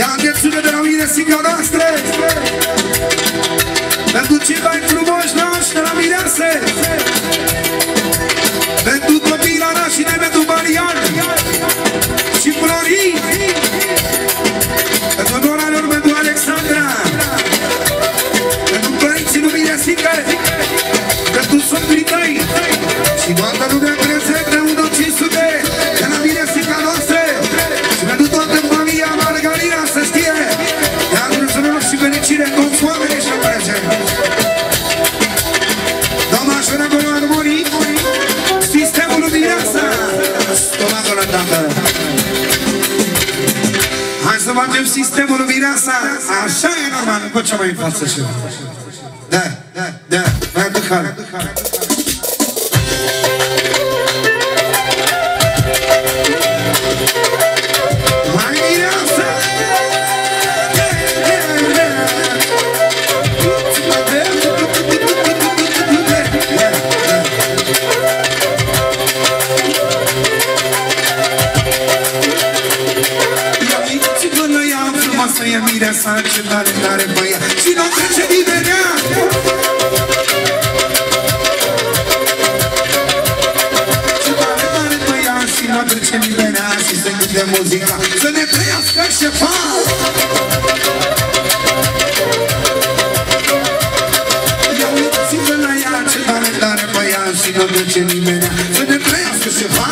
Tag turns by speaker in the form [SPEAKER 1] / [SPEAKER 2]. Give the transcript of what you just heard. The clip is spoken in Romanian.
[SPEAKER 1] Ia atențiune de la mine, siga noastră. Pentru cei mai frumoși nași de la mirease Pentru copila nașine, pentru Marian. Și Florin. Pentru Nora lor, pentru Alexandra. Pentru părinții lui Miresica Pentru socrii tăi. Și toată lumea să facem sistemul Lumineasa Așa e normal, nu ce mai în față și Da, da, da, mai aduc hale mireasa Ce tare, tare băia. Și nu trece nimeni. Ea Ce tare, tare băia. Și nu trece nimeni. Ea Și se gânde muzica. Să ne trăiască șefa Ia uitați-vă la ea. Ce tare, tare băia. Și nu trece nimeni. Ea Să ne trăiască șefa